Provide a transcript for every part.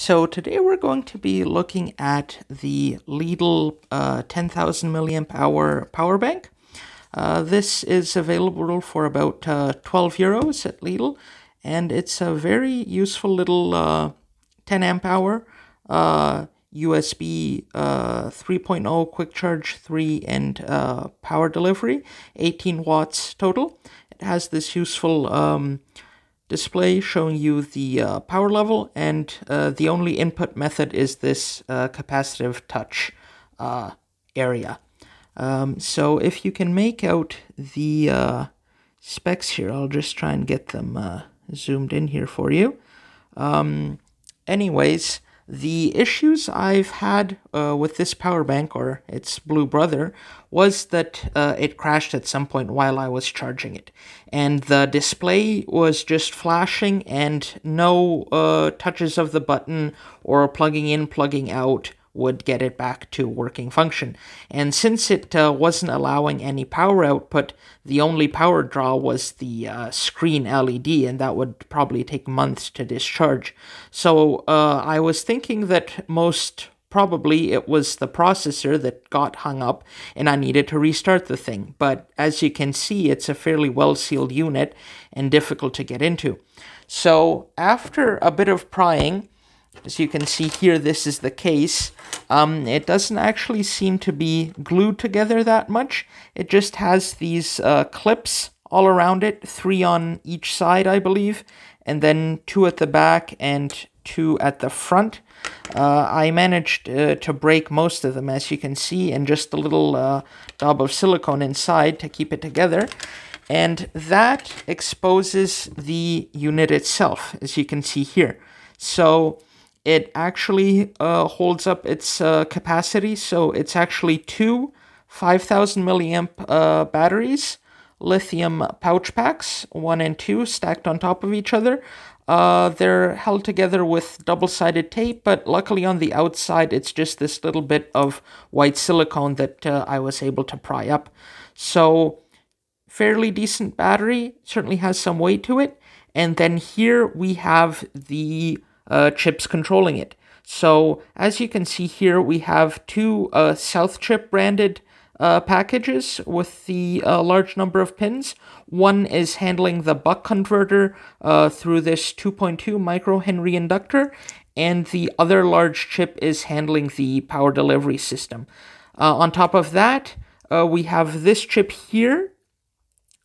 So today we're going to be looking at the Lidl uh, 10,000 milliamp hour power bank. Uh, this is available for about uh, 12 euros at Lidl, and it's a very useful little uh, 10 amp hour USB uh, 3.0 quick charge 3 and uh, power delivery, 18 watts total. It has this useful um, display showing you the uh, power level and uh, the only input method is this uh, capacitive touch uh, area. Um, so if you can make out the uh, specs here, I'll just try and get them uh, zoomed in here for you. Um, anyways, the issues I've had uh, with this power bank, or its blue brother, was that uh, it crashed at some point while I was charging it. And the display was just flashing and no uh, touches of the button or plugging in, plugging out would get it back to working function. And since it uh, wasn't allowing any power output, the only power draw was the uh, screen LED, and that would probably take months to discharge. So uh, I was thinking that most probably it was the processor that got hung up and I needed to restart the thing. But as you can see, it's a fairly well sealed unit and difficult to get into. So after a bit of prying, as you can see here, this is the case. Um, it doesn't actually seem to be glued together that much. It just has these uh, clips all around it, three on each side, I believe, and then two at the back and two at the front. Uh, I managed uh, to break most of them, as you can see, and just a little uh, of silicone inside to keep it together. And that exposes the unit itself, as you can see here. So it actually uh, holds up its uh, capacity. So it's actually two 5000 milliamp uh, batteries, lithium pouch packs, one and two, stacked on top of each other. Uh, they're held together with double-sided tape, but luckily on the outside, it's just this little bit of white silicone that uh, I was able to pry up. So fairly decent battery, certainly has some weight to it. And then here we have the uh, chips controlling it. So as you can see here, we have two uh, Southchip branded uh, packages with the uh, large number of pins. One is handling the buck converter uh, through this 2.2 microhenry inductor, and the other large chip is handling the power delivery system. Uh, on top of that, uh, we have this chip here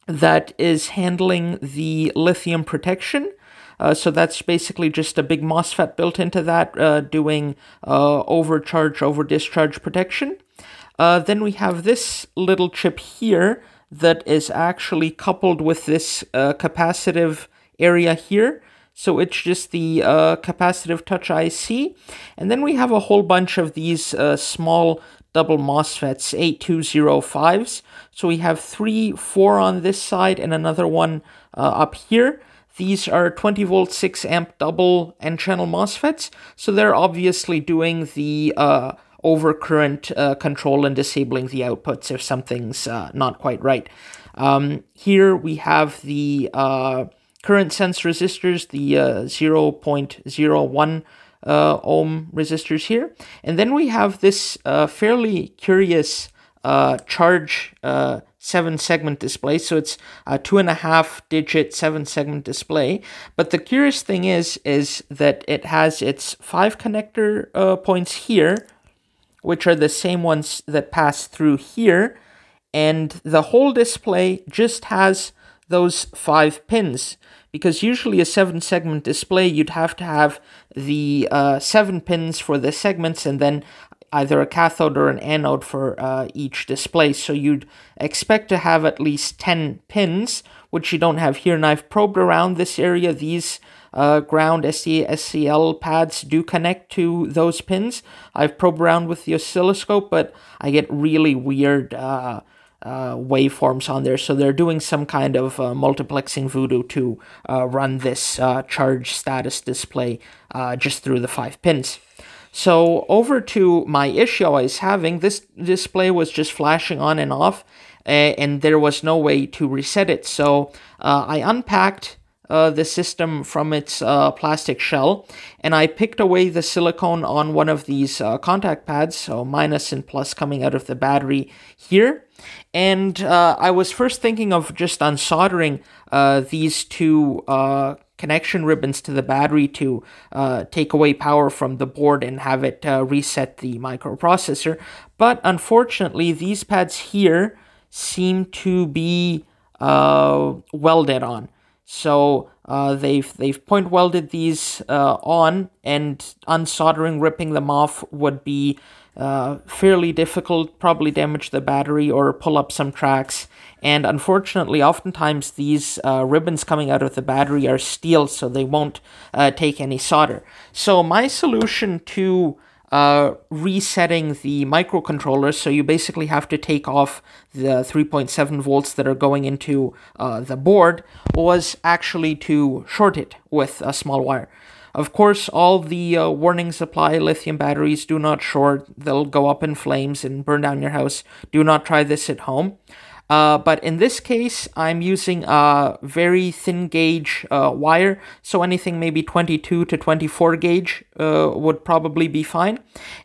that is handling the lithium protection. Uh, so that's basically just a big MOSFET built into that, uh, doing uh, overcharge over discharge protection. Uh, then we have this little chip here that is actually coupled with this uh, capacitive area here. So it's just the uh, capacitive touch IC. And then we have a whole bunch of these small double MOSFETs, 8205s. So we have three, four on this side and another one up here. These are 20 volt 6 amp double N channel MOSFETs, so they're obviously doing the uh, overcurrent uh, control and disabling the outputs if something's uh, not quite right. Um, here we have the uh, current sense resistors, the uh, 0.01 uh, ohm resistors here, and then we have this fairly curious charge seven segment display. So it's a two and a half digit seven segment display. But the curious thing is, is that it has its five connector uh, points here, which are the same ones that pass through here. And the whole display just has those five pins because usually a seven segment display you'd have to have the uh, seven pins for the segments and then either a cathode or an anode for uh, each display. So you'd expect to have at least 10 pins, which you don't have here. And I've probed around this area. These uh, ground SCL pads do connect to those pins. I've probed around with the oscilloscope, but I get really weird uh, uh, waveforms on there. So they're doing some kind of uh, multiplexing voodoo to uh, run this charge status display just through the five pins. So over to my issue I was having, this display was just flashing on and off, and there was no way to reset it. So uh, I unpacked uh, the system from its uh, plastic shell and I picked away the silicone on one of these uh, contact pads, so minus and plus coming out of the battery here. And uh, I was first thinking of just unsoldering these two connection ribbons to the battery to uh, take away power from the board and have it uh, reset the microprocessor. But unfortunately, these pads here seem to be uh, welded on. So uh, they've they've point welded these uh, on, and unsoldering, ripping them off would be uh, fairly difficult, probably damage the battery or pull up some tracks. And unfortunately, oftentimes these uh, ribbons coming out of the battery are steel, so they won't uh, take any solder. So my solution to uh, resetting the microcontroller. So you basically have to take off the 3.7 volts that are going into uh, the board was actually to short it with a small wire. Of course, all the uh, apply. Lithium batteries do not short. They'll go up in flames and burn down your house. Do not try this at home. Uh, but in this case, I'm using a very thin gauge uh, wire, so anything maybe 22 to 24 gauge uh, would probably be fine.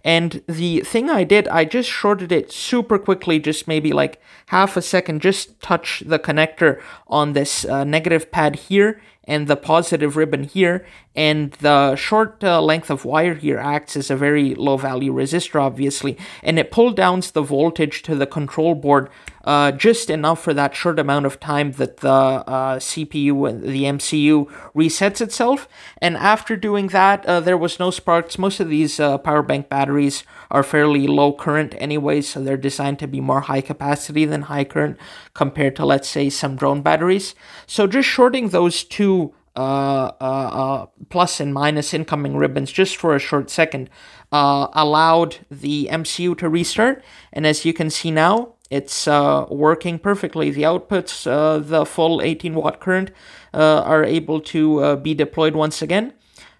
And the thing I did, I just shorted it super quickly, just maybe like half a second, just touch the connector on this uh, negative pad here and the positive ribbon here, and the short uh, length of wire here acts as a very low value resistor, obviously, and it pulled down the voltage to the control board uh, just enough for that short amount of time that the uh, CPU and the MCU resets itself. And after doing that, uh, there was no sparks. Most of these uh, power bank batteries are fairly low current anyway, so they're designed to be more high capacity than high current compared to, let's say, some drone batteries. So just shorting those two uh, uh, uh, plus and minus incoming ribbons just for a short second uh, allowed the MCU to restart. And as you can see now, it's uh, working perfectly. The outputs, the full 18 watt current, are able to be deployed once again.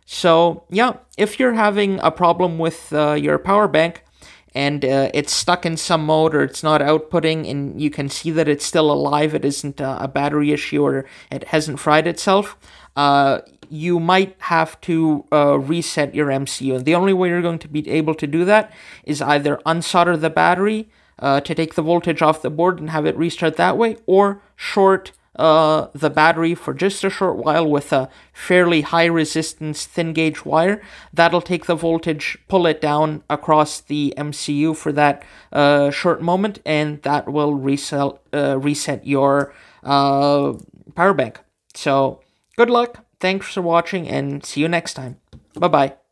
So yeah, if you're having a problem with your power bank and uh, it's stuck in some mode or it's not outputting and you can see that it's still alive, it isn't a battery issue or it hasn't fried itself, you might have to reset your MCU. And the only way you're going to be able to do that is either unsolder the battery uh, to take the voltage off the board and have it restart that way, or short uh, the battery for just a short while with a fairly high resistance thin gauge wire. That'll take the voltage, pull it down across the MCU for that uh, short moment, and that will reset, uh, reset your uh, power bank. So, good luck, thanks for watching, and see you next time. Bye bye.